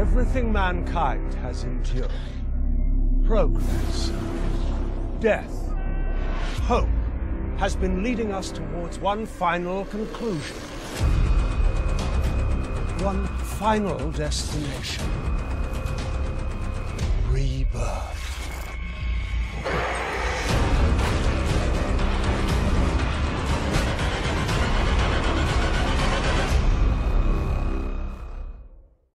Everything mankind has endured progress, death, hope has been leading us towards one final conclusion. One final destination. Rebirth.